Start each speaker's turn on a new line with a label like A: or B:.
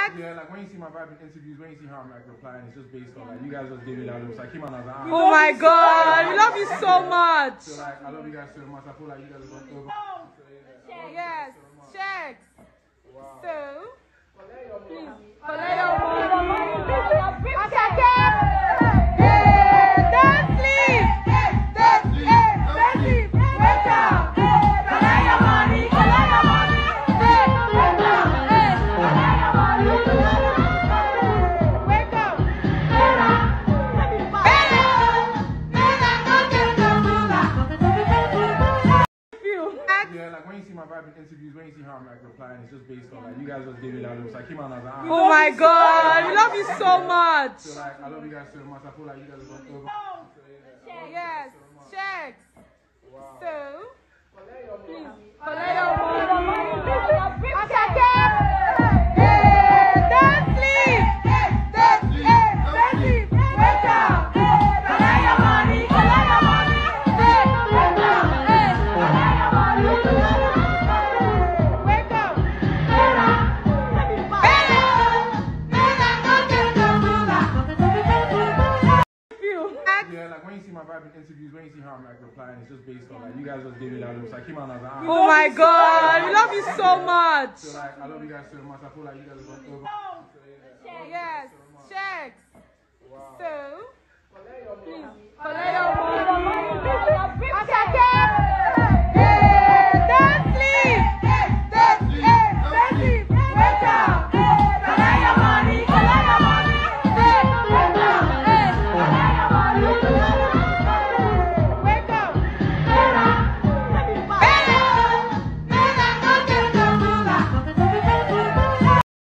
A: Ask.
B: Yeah, like when you see my vibe in interviews, when you see how I'm like replying, it's just based on like you guys just gave me that look. So I came on as an
A: Oh my God, we love you so much.
B: So like I love you guys so much. I feel like you guys are going over.
A: Yes, Ask.
B: Like when you see my vibe in interviews, when you see how I'm like replying, it's just based on like you guys just gave me that look. Ah, oh so I came on as an
A: Oh my God, we love you so much.
B: So like I love you guys so much. I feel like you guys are going over.
A: Yes, Sheggz. So,
B: Yeah, like when you see my vibe in interviews, when you see how I'm like replying, it's just based on like you guys just gave me that look. So I came on as an
A: Oh my God, we love you so much.
B: So like I love you guys so much. I feel like you guys are going over.
A: Oh, yes, Sheggz. So, please, collect your